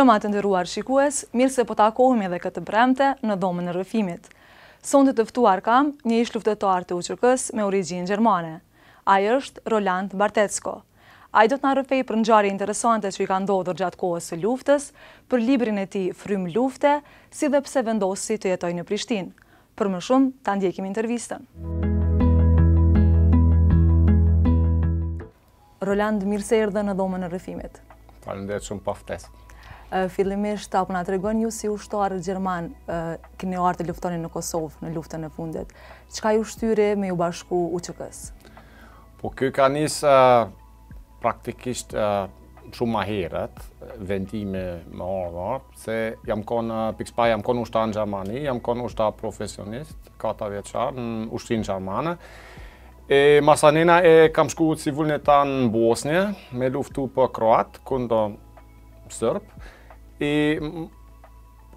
mbrëma të nderuar shikues, mirë se po takohemi edhe këtë premte në dhomën e rrëfimit. Sonte të ftuar kam një ish luftëtar të UÇK-së me origjinë gjermane, Ai është Roland Bartetzko. Ai do të na rrëfejë për ngjarje interesante që i kanë ndodhur gjatë kohës së luftës, për librin e tij Frymë lufte, si dhe pse vendosi të jetojë në Prishtinë. Për më shumë, ta ndjekim intervistën. Roland, mirë se erdhe në dhomën e rrëfimit. Faleminderit shumë për ftesë. Fillimisht a po na tregon ju si ushtar gjerman keni ardhur të luftoni në Kosovë në luftën e fundit. Çka ju shtyri me ju bashku UÇK-së? Po kjo ka nisë praktikisht shumë ma herët, vendime me ardhë, se jam konë, pikë së pari, jam konë ushtar në Gjermani, jam konë ushtar profesionist, katër vjeçar, në ushtrinë gjermane. E masanena e kam shku si vullnetar në Bosnje, me luftu për kroatë, kundër serbë. E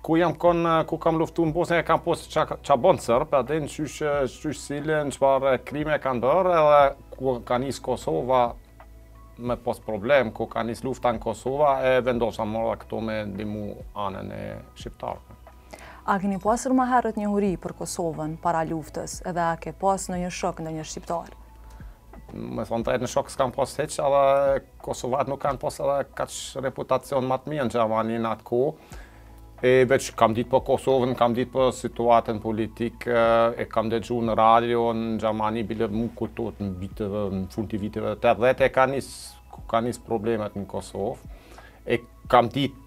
Ku jam kon, ku kam luftu në Bosnje, kam pa çka, çka bëjnë serbët atje, qysh, qysh sillen, çfarë krime kanë bërë, edhe kur ka nisë Kosova me pasë problem, kur ka nisë lufta në Kosovë, e vendosa me ardhë këtu me ndihmu anën e shqiptarëve. A keni pasur më herët njohuri për Kosovën para luftës, edhe a ke pas ndonjë shok ndonjë shqiptar? Me thonë drejtën shok s'kam pas hiç, edhe Kosovarët nuk kanë pasë edhe kaq reputacion ma të mirë në Gjermani në atë kohë. E veç kam ditë për Kosovën, kam ditë për situatën politike, e kam dëgju në radio në Gjermani, bile m'u kujtohet në viteve, në fund të viteve tetëdhjetë ka nisë, ka nisë problemet në Kosovë. E kam ditë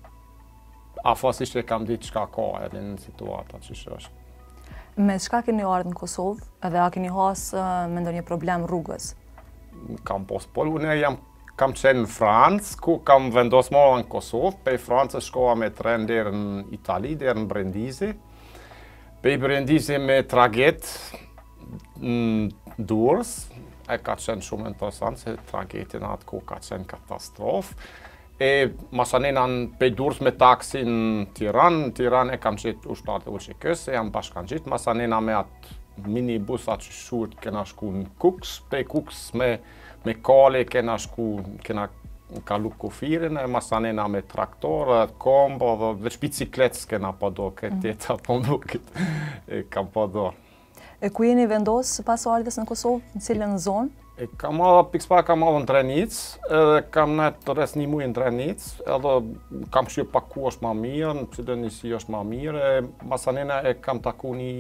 Afërsisht e kam ditë çka ka edhe në situata qysh është. Me çka keni ardhë në Kosovë edhe a keni hasë me ndonjë problem rrugës? Kam pasë plot, unë jam kam qenë në Francë, kur kam vendosë me ardhë në Kosovë, pej Francë shkova me tren deri në Itali, deri në Brindisi, pej Brindisi me traget në Durrës, e ka qenë shumë interesant, se trageti n'atë kohë ka qenë katastrofë, E masanena në pej Durrës me taksi në Tiranë, në Tiranë e kam gjetë ushtarë të UÇK-së, e jam bashkangjitë, masanena me atë minibusa qysh thuhet kena shku në Kukës, pej Kukës me, me kale kena shku, kena kalu kufirin, e masanena me traktor, e këmbë, dhe, veç biçikletë s'kena përdor, krejt tjetër mm. apo nuk, e kam përdor. E ku jeni vendosë pas ardhjes në Kosovë, në cilën zonë? E kam ardhë pikë s'pari kam ardhë në Drenicë, edhe kam nejtë rreth një muaj në Drenicë, edhe kam kqyrë pak ku është më mirë, në cilën njësi është më mirë, e masanina e kam taku një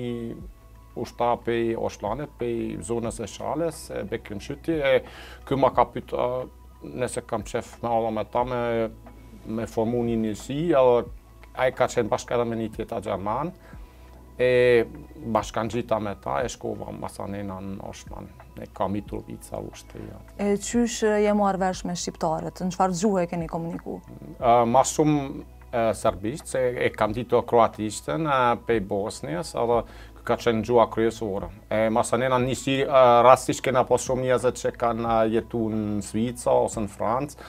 ushtar pej Oshlanit, pej zonës e Shalës, e Bekim Shyti, e ky më ka pytë nëse kam qef me ardhë me ta me, me formu një njësi, edhe Ai ka qenë bashkë edhe me një tjetër gjerman, e bashkangjita me ta, e shkova masanina në Oshlan, e kah Mitrovica, Vushtrria. Ja. E qysh je marrë vesh me shqiptarët, në qëfar gjuhë e keni komuniku? Ma shumë serbisht, se e kam ditë kroatishten, pej Bosnjës, edhe ka qenë gjuha kryesore. E masanena njësi rastisht kena pas shumë njerëz që kanë jetu në Zvicër ose në Francë,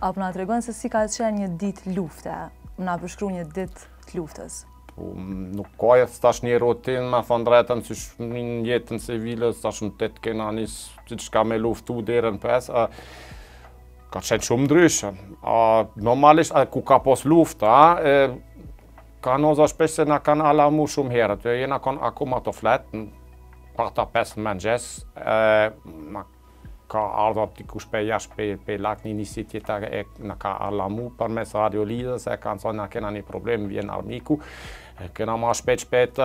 A po na tregon se si ka qenë një ditë lufte? Me na përshkru një ditë të luftës. Po, nuk ka tash një rutinë, me thonë drejten, si p.sh. në jetën civile, tash në tetë kena nisë të shkojmë me luftu deri n'pesë, a, ka qenë shumë ndryshëm. A, normalisht, a, ku ka pos luftë, a, e, ka ndodhë shpesh se na kanë alarmu shumë herët, e, jena kanë akoma tu fjetë, katër pesë në mëngjes, e, ma, Ka ardhë dikush pej jashtë pej larg një njësi tjetër e na ka alarmu përmes radiolidhjes e kanë thonë na kena një problem vjen armiku e kena marrë shpejt shpejt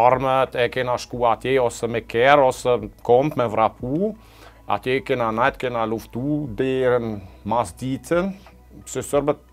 armët e kena shku atje ose me kerë ose n'komë me vrapu atje kena nejtë kena luftu deri n'masdite se serbët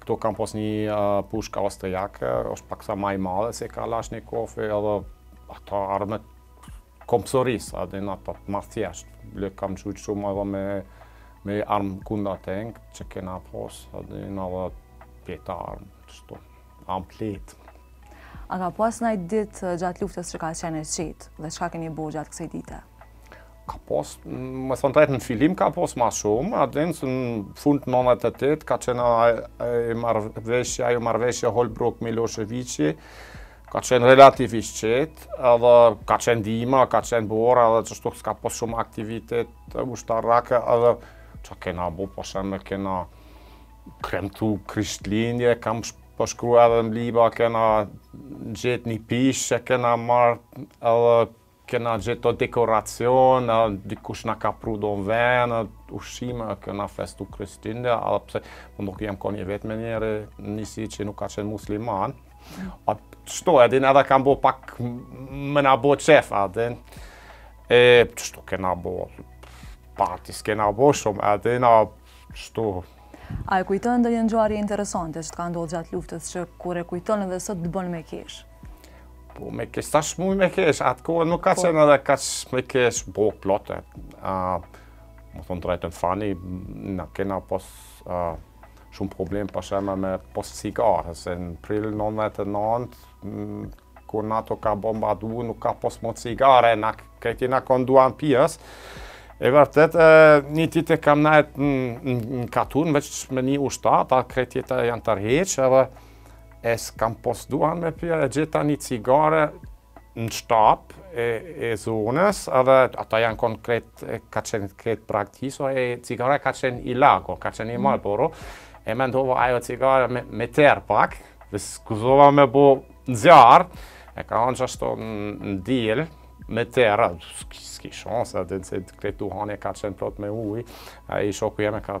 Këtu kam pas një pushkë austriake, është paksa më e madhe se Kalashnikov edhe ato armë këmbsorisë, e din, ato më thjesht. E kam gjujtë shumë edhe me me armë kundërtank që kena pas, e din edhe tjeta armë, kështu, komplet. A ka pas naj ditë gjatë luftës që ka qenë e qetë dhe çka keni bo gjatë kësaj dite? ka pos, me thonë të drejtën në fillim ka pos ma shumë, a e din se në fund 98 ka qenë ajo marveshja, ajo marveshja Holbrook Miloshevici, ka qenë relativisht qetë, edhe ka qenë dimën, ka qenë bora, edhe qështu s'ka pos shumë aktivitet ushtarake, edhe çka kena bo, për shembull kena kremtu krishtlindje, kam përshkru po edhe në libër, kena gjetë një pishë, kena marrë edhe Kena gjet do dekoracion, a dikush na ka pru do venë, a ushqime, a kena festu krishtlindje, edhe pse, po unë jem kon një i vetmi njeri, njësi që nuk ka qenë musliman, a qështu e din edhe kan bo pak me na bo qef, a din, e qështu kena bo, parti s'kena bo shumë, a din, a qështu. A e kujton ndonjë ngjarje interesante që t'ka ndodhë gjatë luftës që kur e kujton edhe sot të bënë me qeshë? Po me kesh, tash muj me kesh, atë kohë nuk ka, po, qenë edhe ka qenë me kesh bash plot. Më thonë të drejtën fani, ne kena pas shumë problem për shembull me pas cigare, se në prill 99, mm, kur NATO ka bombardu, nuk ka pas mo cigare, ne krejt jem kon duhanpirës. E vërtet, një ditë kam nejt në katun, veç me një ushtar, ata krejt tjerët janë tërheqë, edhe e s'kam pas duhan me pi, e gjeta një cigare në shtap e, e zonës, edhe ata janë konë krejt, ka qenë krejt praktisch, ajo cigare ka qenë i lagun, ka qenë i mhm. malboro, e mendova ajo cigare me, me terë pak, dhe s'guxova me bo zjarr, e kam lonë qashtu në diell, me terë, s'ki shansë, dhe se krejt duhani ka qenë plot me ujë, ai shoku jem ka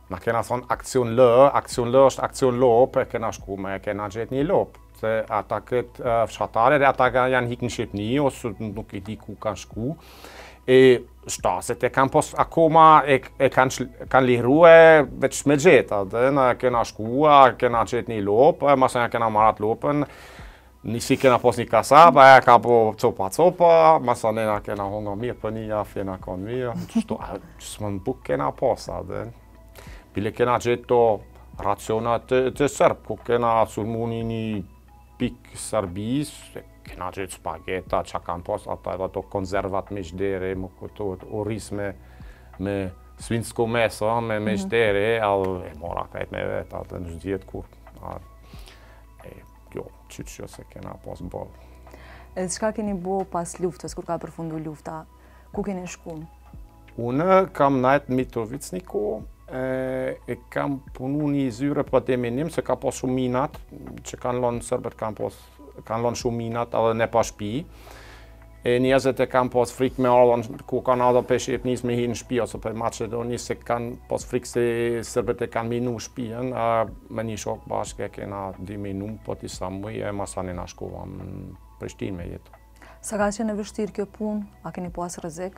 Na kena thonë aksion L, aksion L është aksion lop, e kena shku me, e kena gjetë një lop. Se ata këta uh, fshatarët, ata janë hikë në Shqipni, ose nuk e di ku kanë shku. E shtazët i kanë pas akoma e, i kanë kan lirue veç me i gjetë. Dhe na kena shku, e kena gjetë një lop, e masanej kena marr at lopën. Ni si kena pas një kasab, ai e ka bo copa copa, masanej na kena hongër mirë, për një javë jena kanë mirë, qështu, a, qështu më, ne buk kena pas, a dhe, bile kena gjetë do racione të, te serbët, kur kena sulmu ni, një pikë serbe, kena gjetë shpageta, që kanë pas, ata edhe do konzerva me mish derri, më kujtohet, oriz me, me svinsko meso, me, mish derri, mhm. a dhe, e mora krejt me vete, a dhe në gjithë kur, a dhe, Jo, jo se kena pas boll. E qka keni bo pas luftës, kur ka përfundu lufta? Ku keni shku? Unë kam nejt n'Mitrovicë një kohë, e kam punu n'një zyre për deminim, se ka pas shumë mina, që kanë lonë serbët, kanë pas, kanë lonë shumë mina, edhe nëpër shpi. E njerzit e kan pas frik me ardh kur kan ardh prej shqipnis me hi në shpi ose prej maqedonis se kan pas frik se serbët e kan minu shpien e me një shok bashkë e kena deminu pothuj disa muj e masanej shkova në prishtin me jetu sa ka qenë e vështir kjo pun a keni pas rrezik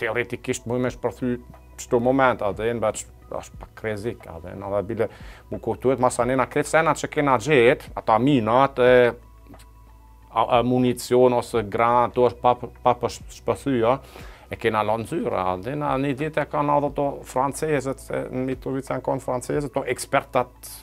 Teoretikisht mund me shpërthy çdo moment, edhe bash është pak rrezik, edhe, edhe bile m'kujtohet, masanej na krejt senet që kena gjetë, ato minat, e, a, a, municion ose granata, do është pa, pa pashpërthy, a, e kena lanë n'zyre, edhe një ditë kanë ardhë do francezë, se në Mitrovicë janë konë francezët, do eksperta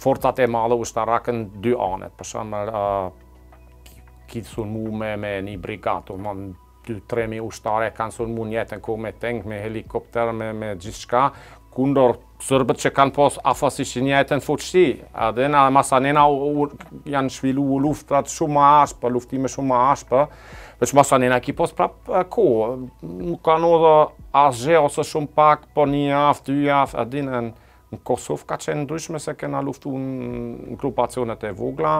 forcat e madhe ushtarake në dy anët, për shembull kit sulmu me me një brigadë, do me thanë 2-3.000 ushtarë, kanë sulmu vendin tjetër ku me tenk, me helikopter, me, me gjithë shka, kundër sërbët që kanë pas afërsisht të njëjtën fuqi, edhe masandej u, janë zhvillu u luftrat shumë ma ashpër, po luftime shumë ma ashpër, veç masandej ki pas prapë kohë, nuk ka ndodh asgjë ose shumë pak, po një javë, dy javë, edhe në Në Kosovë ka qenë ndryshme se kena luftu në grupacionet e vogla,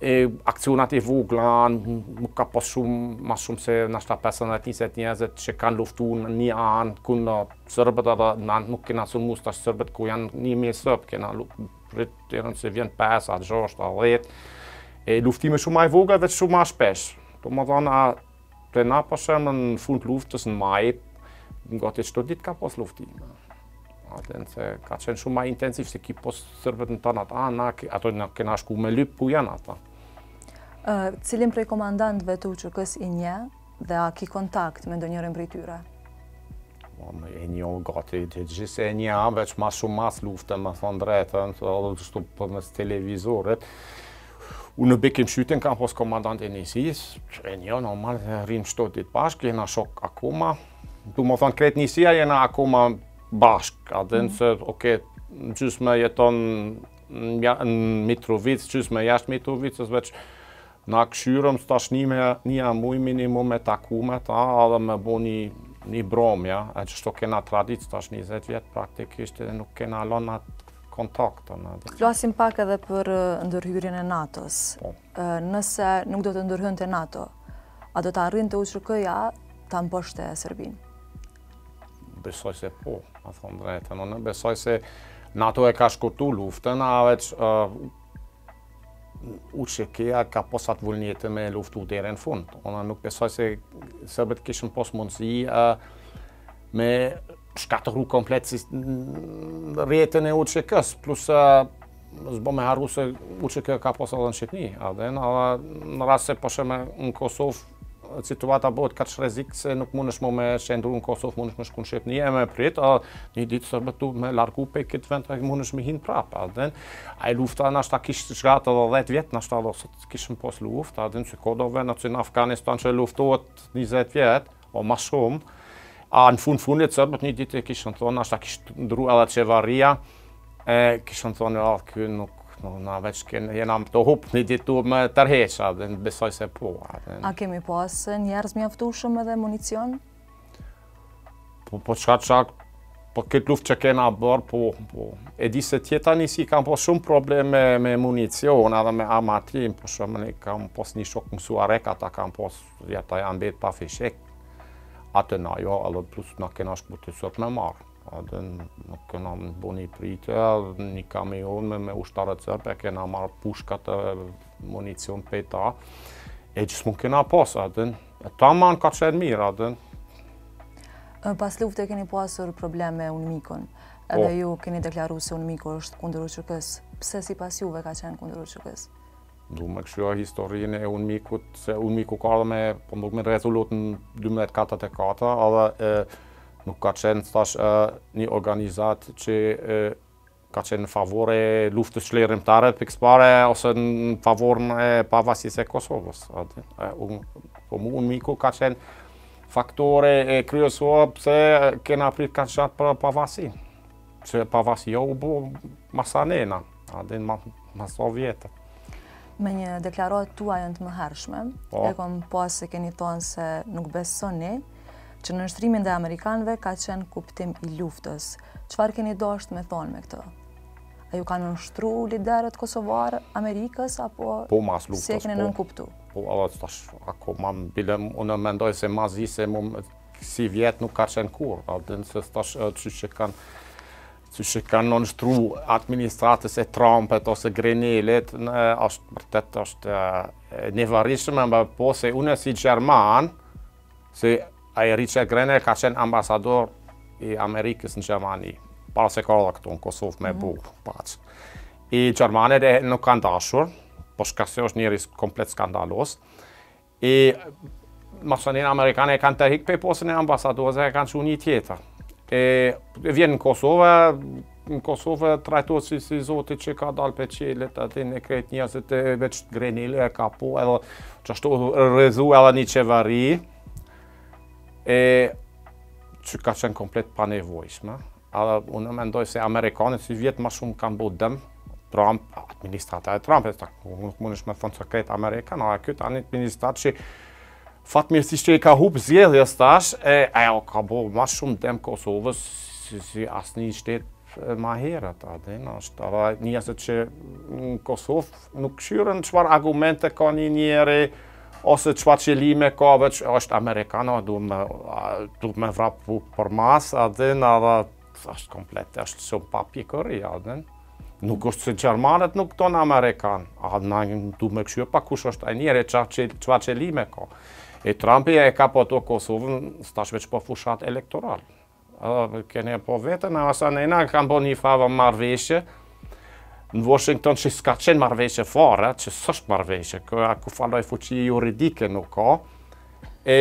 e aksionet e vogla nuk ka pas shumë, ma shumë se ndoshta 50-20 njerëz që kanë luftu në një anë, kundër serbët edhe na nuk kena sulmu tash serbët ku janë një mijë serbë, kena luftu, prit derisa se vjen 5, 6, 10, e luftime shumë ma e vogla dhe shumë ma shpesh. Do me thanë, Te na për shembull në fund luftës në maj, gati çdo ditë ka pas luftime. Atë se ka qenë shumë më intensiv se ki pas serbët në tana anët, na ato na kena shku me lyp ku janë ata. Ë, cilin prej komandantëve të UÇK-s i nje dhe a ki kontakt me ndonjërin prej tyre? Po, më e njoh gati, të gjithë e njoh a, veç ma shumë mas lufte, me thanë drejtën, edhe kështu përmes televizorit, Unë Bekim Shytin kam pas komandant e njësisë, që e njoh normal dhe rrimë çdo ditë bashkë, jena shok akoma. Do me thanë, krejt njësia jena akoma bashkë, a dhe nëse, mhm. oke, gjysma jeton në Mitrovicë, gjysma jashtë Mitrovicës, veç na këqyrim, tash një në muj minimum me taku me ta, edhe me bo një një bromja, e qeshtu kena traditë, tash njëzet vjet praktikisht, edhe nuk kena lanë atë kontaktin edhe. Flasim pak edhe për ndërhyrjen e NATO-s. Po. Nëse nuk do të ndërhynte NATO, a do të arrinte UÇK-ja ta mposhte Serbinë? Besoj se po, me thanë drejtën. Besoj se NATO e ka shkurtu luftën, a veç UÇK-ja ka pas atë vullnet me luftu deri në fund. Unë nuk besoj se serbët kishin pas mundësi Me shkatërru komplet si rrjetin e UÇK-s, plus s'bon me harru se UÇK ka pas edhe në Shqipni, edhe në rast se për shembull në Kosovë, situata bëhet kaq rrezik se nuk mundesh ma me qëndru në Kosovë, mundesh me shku në Shqipëri e me prit, a një ditë s'ka pas me largu prej këtë vend ai mundesh me hi prap, a din. Ai lufta ndoshta kish zgjat 10 vjet ndoshta dhe sot kishim pas luftë, a din si kurdo në Afganistan që luftohet 20 vjet. O ma shumë, a në fund të fundit serbët një ditë e kishin thonë, ashtu a kish ndërru edhe qeveria, e kishin thonë, a kjo nuk, nuk, na veç kënë, jena me t'hup një ditë du me tërheq, edhe unë besoj se po. A kemi pas njerëz mjaftueshëm edhe municion? Po, po qa qa, po këtë luftë që kena bërë, po, po, e di se tjera njësi kanë pas shumë probleme me municion, edhe me armatim, po shumë unë kam pas një shok në Suharekë, ata kanë pas Dhe ata janë mbetë pa fishek, e na jo, edhe plus na kena shku te serbët me marrë. Edhe ne kena me bo një pritë, një kamion me, me ushtarët serbë, kena marrë pushkat e municion prej tyne. E gjithmonë kena pas, edhe taman ka qenë mirë, edhe. Pas lufte keni pasur probleme me UNMIK-un, po. edhe ju keni deklaru se UNMIK-u është kundër UÇK-së. Pse sipas juve ka qenë kundër UÇK-së? Du me kshyr historinë e Unmikut, se Unmiku ka ardh me, po me rezolutën 1244, edhe nuk ka qenë, thash, një organizatë që ka qenë në favor e luftës çlirimtare, pikësëpari, ose në favorin e pavarësisë e Kosovës. Po mu, Unmiku ka qenë faktori kryesor pse kena prit kaq gjatë për pavarësi. Që pavarësia u bo masanena, a din ma, mas sa vjetve. Në një deklaratë tuajën të më hershme, po. e kom pa se keni thonë se nuk besoni, që nënshtrimi ndaj amerikanëve ka qenë kuptimi i luftës. Çfarë keni dasht me thonë me këtë? A iu kanë nënshtru liderët kosovarë Amerikës, apo po, mas luftës, si e keni, po. nënkuptu? Po, edhe tash, akoma bile, unë mendoj se ma zi se bash sivjet nuk ka qenë kurrë, edhe nëse tash që që i kanë, që, që i kanë nënshtru administratës së Trumpit ose Grenelit, është vërtet, është neveritshme, po se unë si Gjerman, se ai Richard Grenel ka qenë ambasador i Amerikës në Gjermani, para se ka ardh këtu në Kosovë me bo, mhm. paqe. E gjermanët nuk e kanë dashur, për shkak se është njeri komplet skandaloz, E masanej amerikanët e kanë hjek prej pozitën e ambasadorit, e kanë çu një tjetër. E vjen në Kosovë, në Kosovë trajtohet si, si zoti që ka dalë prej qiellit, edhe krejt njerëzit e veç Grenelit i kanë bo, edhe qashtu u rrëzu edhe një qeveri, e që ka qenë komplet panevojshme. Edhe unë mendoj se amerikanët sivjet ma shumë kanë bo dëm, Trump, administrata e Trumpit, nuk mundesh me thonë se krejt Amerika, a kjo administratë që fatmirësisht që i ka hupë zgjedhjet tash, e ajo ka bo ma shumë dëm Kosovës, si, si asnjë shtet ma herët, edhe një është, edhe njerëzit që në Kosovë nuk kshyrin çfarë argumente ka një njeri, Ose çfarë qëllime ka veç është amerikan, a duhet me duhet me vrapu përmas, a din, ajo është komplet, është shumë papjekuri, a din. Nuk është se gjermanët nuk dojnë amerikanë, ama du me kshy pa kush është ai njeri, çfarë qëllime ka. E Trumpi e ka përdor Kosovën, tash veç për fushatë elektorale. Edhe keni e pa vetë, e masanena kanë bo njëfarë marrëveshje, në Washington që s'ka qenë marrëveshje fare, që s'është marrëveshje, që kurrfarë lloj fuqi juridike nuk ka, e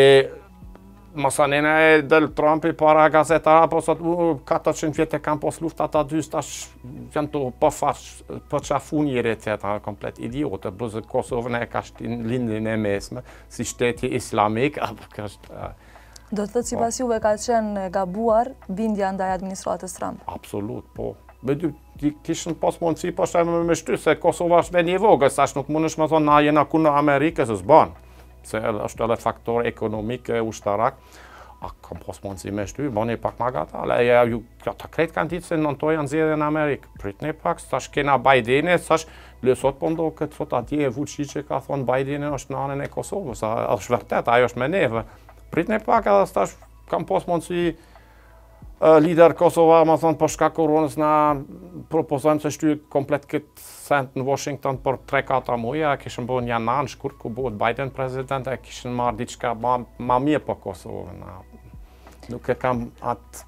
masanena e del Trumpi para gazetarëve, po thotë, u, 400 vjet e kanë pas luftë ata dy, tash, janë tu përqafë, përqafu njëri-tjetrin, komplet idiot, bëzë Kosovën e ka shti n'Lindje të Mesme, si shtet islamik, apo ka shtë, Do të thotë sipas juve ka qenë e gabuar bindja ndaj administratës Trump? Absolut, po. Me dy, kishin pas mundësi për shembull me, me shty, se Kosova është vend i vogël, tash nuk mundesh me thonë, na jena kundër Amerikës, s'ban, se është edhe faktor ekonomik e ushtarak, ama kanë pas mundësi me shty, bile një pak ma gatë, ale e ju, ja, ata krejt e kanë ditë se në nëntor janë zgjedhjet në Amerikë, prit një pak, tash e kena Bajdenin, tash e kena, Le sot pa ndigjo këtë sot atje Vuçiqi ka thonë Biden është në anën e Kosovës, e është e vërtetë, ai është me neve. Prit një pak edhe tash kanë pas mundësi liderët e Kosovës, me thonë për shkak koronës na propozojmë me shty komplet këtë send në Washington për 3-4 muaj, e kishin bo në janar shkurt kur bëhet Biden president, e kishin marrë diçka ma, ma mirë për Kosovën. Nuk e kam atë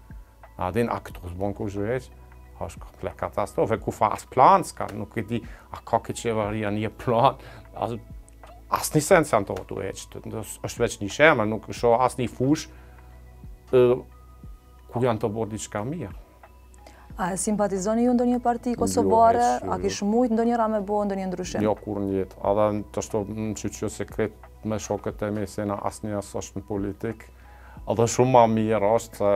A din, a këtu s'bon kush çka? Është komplet katastrofë, kurrfarë plan, s'ka, nuk e di, a ka kjo qeveria një plan, as asnjë sen s'janë tu e hjekë, është veç një shembull, nuk e shoh asnjë fushë, ku janë tu bo diçka mirë. A e simpatizoni ju ndonjë parti kosovare, jo, a kish mujtë ndonjëra me bo ndonjë ndryshim? Jo, kurrë n'jetë, edhe fatmirësisht që se krejt me shokët e mi, se asnjë s'është në politikë, Edhe shumë ma mirë është se...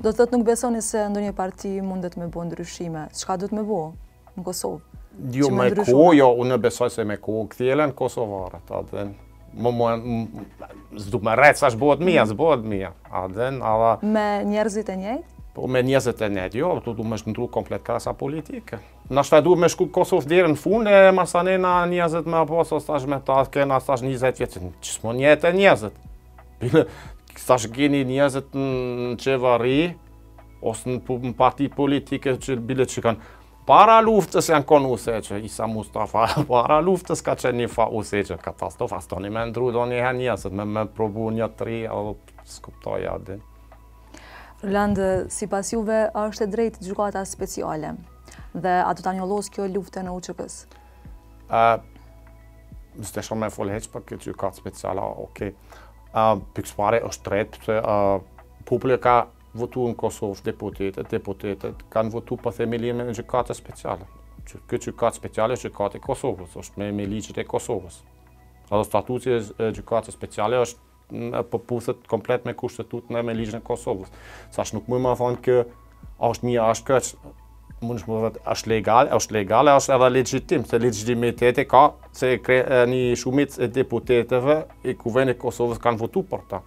Do të thotë nuk besoni se ndonjë parti mundet me bo ndryshime. Çka duhet m'u bo në Kosovë? Jo, me kohë, jo, unë besoj se me kohë kthjellen kosovarët, a din. Më më... S'du me rrejtë tash bohet mirë, mm. s'bohet mirë, a din, adha... Me njerëzit e njejtë? Po, me njerëzit e njëjtë, jo, duhet me u ndrru komplet klasa politike. Nashta duhet me shku Kosova deri në fund e masanena njerëzit me e pa se tash me ta kena tash 20 vjet. Ç'smos e njëjtët njerëzit. Tash gjeni njerëzit në qeveri ose në parti politike që bile që kanë. Para luftës janë konë njësoj, Isa Mustafa, para luftës ka qenë njëfarë useqë, katastrofë, s'doni me ndrru dot një herë njerëzit, me, me provu një të ri, apo s'kuptoj a din. Roland, sipas juve, a është e drejtë gjykata speciale? Dhe a do ta njollosë kjo luftën e UÇK-së? Ë Nuk dëshiroj me folë hiç për këtë gjykatë speciale, okej. Okay. Pikë së pari është e drejtë, se populli ka votu në Kosovë deputetet, deputetet kanë votu për themelimin e gjykatës speciale. Kjo gjykatë speciale është gjykatë e Kosovës, është me, me ligjet e Kosovës. Edhe statuti i gjykatës speciale është përputhet komplet me kushtetutën dhe me ligjin e Kosovës. Tash nuk mund me thonë kush, a është mirë, a është keq, mundesh me thonë, a është legal, a është legal, a është edhe legjitim, se legitimiteti ka, se kre, një shumit e deputeteve i kuveni Kosovës kanë votu për ta.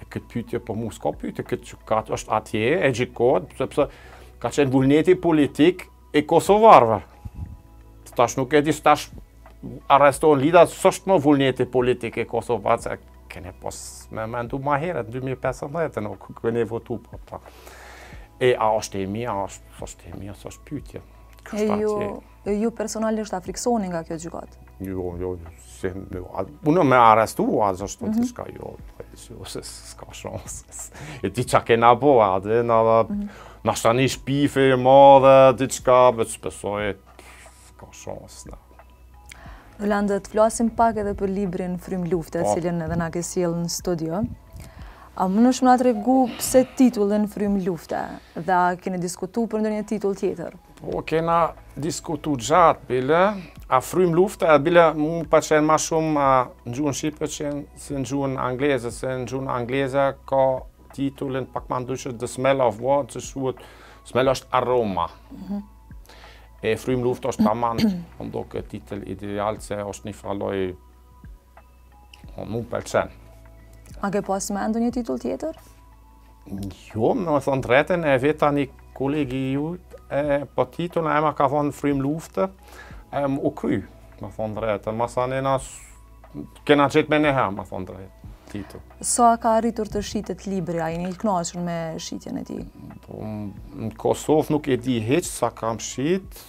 E kjo pytje për mu s'ka pytje, kjo që është atje, e gjykon, sepse ka qenë vullneti politik, e kosovarve. Tash nuk e di tash arrestohen liderët, s'është më vullneti politik i kosovarëve, se keni pas me mendu ma heret, 2015, keni votu për ta. E, a është e mirë, a s'është e mirë, s'është pytje. E ju, ju personalisht a friksoni nga kjo gjykatë? Jo, jo, jo, se me unë me arrestu a zë shtu të mhm. shka jo, si ose s'ka shans. E di çka kena bo, a dhe na dhe, mhm. ndoshta një shpifje e madhe, diçka, veç pësoj, s'ka shans, na. Roland, të flasim pak edhe për librin Frymë Lufte, po. të cilin edhe na ke sjellë në studio. A mundesh me na tregu pse titullin Frymë Lufte, dhe a keni diskutu për ndonjë titull tjetër? Po kena diskutu gjatë, bile, a Frymë Lufte, e bile mu pëlqen ma shumë në gjuhën shqipe se në gjuhën angleze, se në gjuhën angleze ka titullin pak ma ndryshe The Smell of War, që thuhet Smell është aroma. Mhm. E Frymë Lufte është tamam, m'u dok titull ideal, se është njëfarë lloj Mu pëlqen. A ke pas në mend ndonjë titull tjetër? Jo, me thonë të drejtën e veta një kolege, e, për titull e ma ka thonë Frymë Lufte, e m'u kry, me thonë të drejtën, masanej na e kena gjetë menjëherë, me thonë të drejtën, titull. Sa ka arritur të shitet libri, a jeni i knaqun me shitjen e tij? Po, në Kosovë nuk e di hiç sa kam shitë,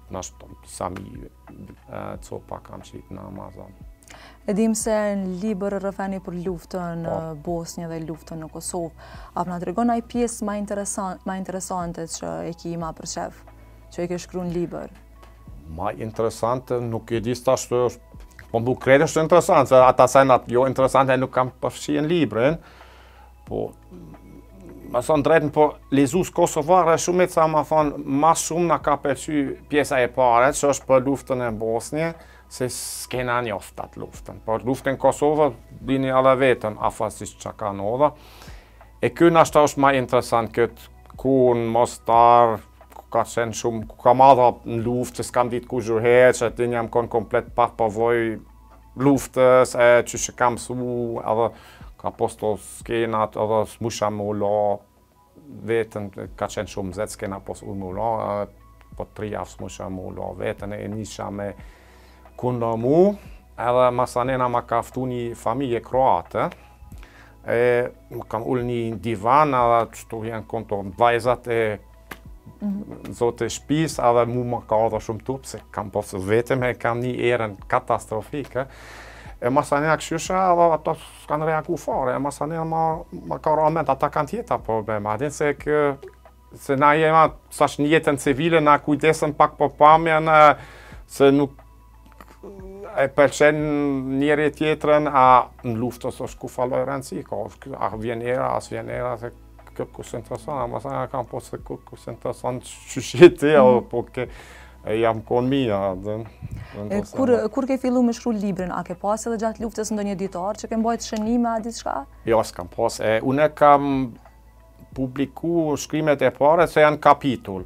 Nja disa mijë copa kam shitë në Amazon. E dim se në libër rrëfeni për luftën në po. Bosnje dhe luftën në Kosovë. A po na tregon atë pjesë ma, interesant, ma interesante që e ki ma për qef, që e ke shkru në libër? Ma interesante nuk e di se tash, për mu krejt është interesant, se ato senet jo interesante, nuk kam përfshi në libër, Po, me thonë drejtën, po lexues kosovarë shumica më thonë, ma shumë na ka pëlqy pjesa e parë, që është për luftën në Bosnje, se s'e kena njoftë atë luftën. Por luftën Kosovë, dini edhe vetën, afërsisht çka ndodha. E kjo ndoshta është ma interesant këtë, ku në Mostar, ku ka qenë shumë, kur kam ardhë në luftë, që s'kam ditë kurgjë hiç, që aty jam konë komplet pa përvojë, luftës e qysh e kam mësu edhe ka pas do skenat edhe s'mujsha me u la vetën ka qenë shumë nxehtë s'kena pas uj me u la po tri javë s'mujsha me u la vetën e nisha me kundërmu edhe masanena më ka ftu një familje kroate e jam ulë në një divan edhe që tu vjen këto vajzat e Mhm. zotit shpisë, edhe mu më ka ardhë shumë turp, se kam pa se vetëm e kam një erën katastrofike, e masanea kqyrsha edhe ato s'kanë reagu fare, e masanea ma, më ka ra n'mend, ata kanë tjera probleme, a din se kë, se na jema, tash në jetën civile, na kujdesën pak për pamjen, na, se nuk, e pëlqen njëri tjetrën, a në luftë s'është kurrfarë rëndësi, ka, a vjen era, a s'vjen era, se kërkujt s'i intereson, a masanej kam pa se kërkujt s'i intereson qysh ti, a mhm. po ke, e jam konë mi, a dhe, dhe kur, kur ke fillu me shkru librin, a ke pas edhe gjatë luftës ndonjë ditar, që ke mbajt shënime, a diçka? Jo, s'kam pas, e, unë kam publiku shkrimet e para, se janë kapitull,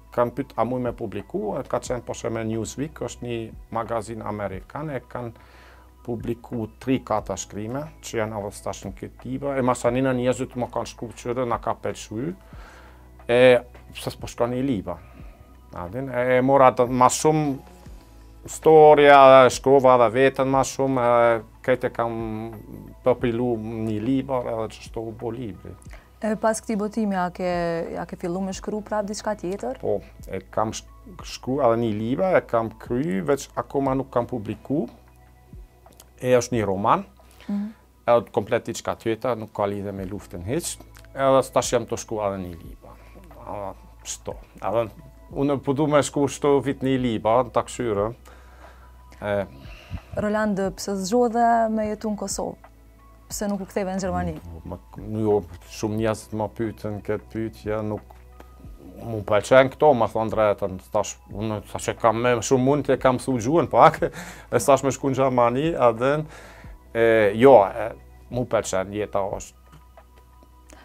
Kanë pyt a muj me publiku, e ka qenë po me Newsweek, është një magazin amerikan, e kanë publiku 3-4 shkrime, që janë edhe tash në këtë libër, e masanina njerëzit më kanë shkru që na ka pëlqy, e pse s'po shkrun një libër. A din, e, e mora të ma shumë storja, shkrova edhe vetën ma shumë, e këtë e kam përpilu një libër, edhe qështu u bo libri. E pas këtij botimi, a ke, a ke fillu me shkru prap diçka tjetër? Po, e kam shkru edhe një libër, e kam kry, veç akoma nuk kam publiku. E është një roman, mm -hmm. edhe komplet diçka tjetër, nuk ka lidhe me luftën hiq. Edhe tash jam tu shkru edhe një libër. Ashtu. Edhe, unë po du me shkru çdo vit një libër, në takshyrë. E... Roland, pse zgjodhe me jetu në Kosovë? Pse nuk u ktheve në Gjermani? Nuk jo, shumë njerëzit më pytën këtë pytje, nuk... Mu pëlqen këtu, me thonë drejtën, tash, unë, tash me shumë mund e kam mësu gjuhën pak, e tash me shku në Gjermani, a din, e, jo, e, mu pëlqen, jeta është.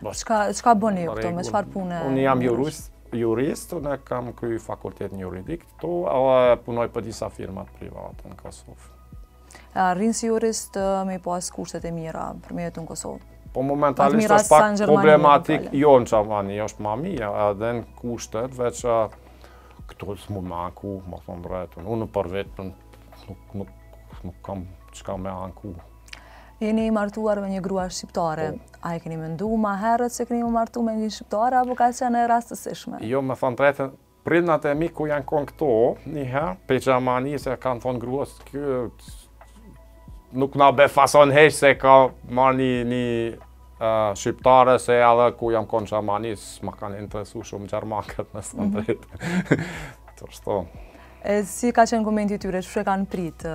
Çka, çka bëni ju këtu, me çfarë pune? Unë jam jurist, jurist, unë kam kry fakultetin juridik këtu, a punoj për disa firmat private në Kosovë. A si jurist me pas kushtet e mira për me jetu në Kosovë. Po momentalisht është pak problematik, jo në Gjermani, është ma mirë, edhe në kushtet, veç këtu s'mund me u anku, me thanë drejtën, unë për vetën nuk kam çka me u anku. Jeni i martuar me një grua shqiptare, po. a e keni mendu ma herët se keni me u martu me një shqiptare, apo ka qenë e rastësishme? Jo, me thanë drejtën, Prindët e mi ku janë kon këtu, njëherë, pe Gjermanisë, i kanë thonë gruas, kjo nuk na befason hiç se ka marrë një, një uh, shqiptare se edhe ku jam kon Gjermani, s'më kanë interesu shumë gjermankat me thanë drejt. Të shto. E si ka qenë komenti tyre, qysh e kanë pritë?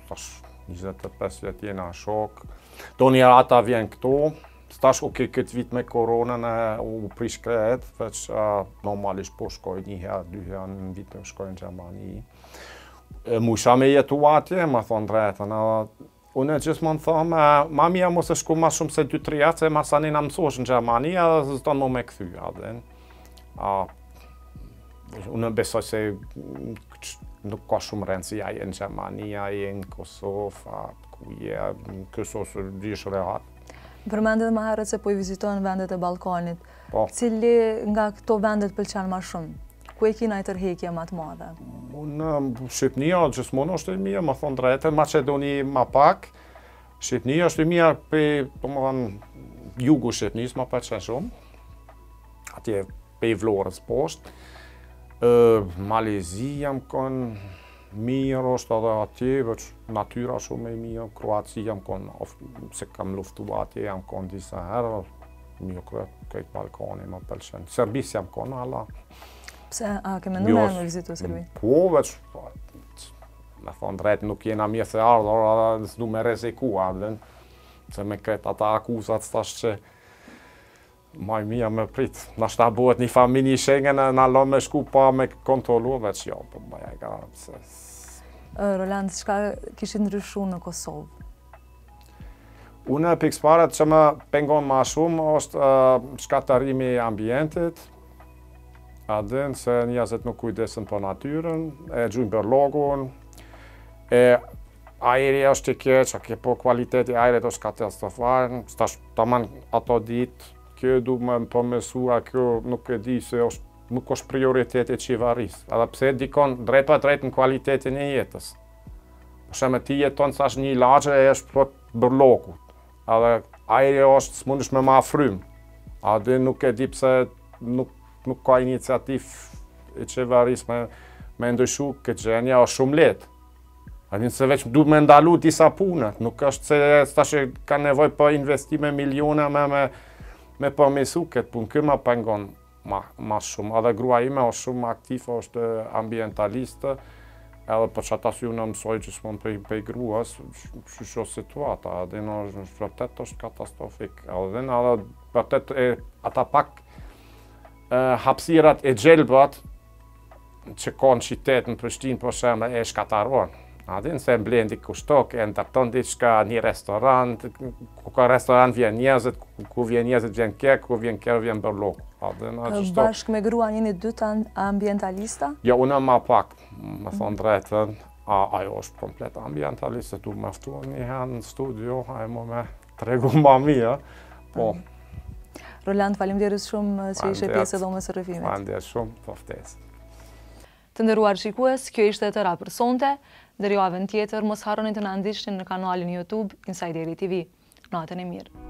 Tash, 25 vjet jena shokë. Do herë ata vijnë këtu. Tash, ok, këtë vit me koronën u prish krejt, veç normalisht po shkoj një herë, dy herë në vit shkoj në Gjermani. Mujsha me jetu atje, me thanë drejtën, Unë e gjithmonë them, ma mirë mos me shku ma shumë se 2-3 javë, se mas anej mësohesh në Gjermani, edhe s'do mo me u kthy, adhen. Unë besoj se nuk ka shumë rëndësi a je në Gjermani, a je në Kosovë, a ku je, a në Kosovë është gjithë rehat. Përmendët dhe më herët se po i vizitoni vendet e Ballkanit. Po. Cili nga këto vende t'pëlqen ma shumë? Ku e keni një tërheqje ma të madhe? Në Shqipnia, gjithmonë është e mirë, me thanë drejt, Maqedonia ma pak, Shqipnia është e mirë pe, domethanë, jugu i Shqipnisë, më pëlqen shumë. Atje pej Vlorës poshtë. Mal të Zi jam konë, mirë është edhe atje, veç natyra shumë e mirë, Kroaci jam konë, of, se kam luftu atje, jam konë disa herë, mirë, krejt, krejt Ballkani më pëlqen. Serbi s'jam konë, ala. Pse, a ke mendu me e vizitu Serbinë? Po, veç, Me thanë drejt nuk jena mirëseardhur edhe s'du me reziku Adlin, se me krejt ata akuzat thash qe ma mirë me prit. Nashta bëhet njëfar mini-Shengen e na lënë me shku pa me kontrolu, veç jo, për po bëj hajgare... Roland, çka kishit ndryshu në Kosovë? Unë pikësëpari që më pengon ma shumë është shkatarimi i ambientit, a din se njerëzit nuk kujdesën për natyren, e gjujnë bërllogun, e ajri është i keq, a ke po kualiteti i ajrit është katastrofal, tash të man ato dit, kjo duhet me u përmirësu, a kjo nuk e di se është, nuk është prioritet i qeverisë, edhe pse ndikon drejtpërdrejt në kualitetin e jetës. Shembull ti jeton në një lagje e është plot bërllok. Edhe ajri është s'mundesh me marr frymë. A din nuk e di pse nuk nuk ka iniciativë e qeverisë me me ndryshu këtë gjendje, është shumë lehtë. A din se veç duhet me ndalu disa punë, nuk është se tash ka nevojë për investime miliona me me me përmirësu këtë punë, kjo më pengon Ma s'shumti edhe gruaja ime është shumë aktive është ambientaliste edhe për çat arsye unë mësoj gjithmonë prej prej gruas kështu që situata edhe në të vërtetë është katastrofike edhe në edhe vërtet ato pak hapësira të gjelbra që kanë qytetet në Prishtinë për shembull e shkatërron. A din se blen dikush tokë, e ndërton diçka, një restorant, ku ka restorant vijnë njerëzit, ku vijnë njerëzit vjen kerri, ku vjen kerri vjen bërllok. A din atë tokë. Bashkë me gruan jeni dytë ambientalista? Jo, unë më pak, me thonë drejtën, a ajo është komplet ambientaliste, du me e ftu një herë në studio, ajo mundet me Tregu ma mirë, a? Po. Roland, faleminderit shumë që ishe pjesë e Dhomës së Rrëfimit. Faleminderit shumë për ftesë. Të nderuar shikues, kjo ishte e tëra për sonte, deri javën tjetër, mos harroni të na ndiqni në kanalin Youtube Insideri TV. Natën e mirë.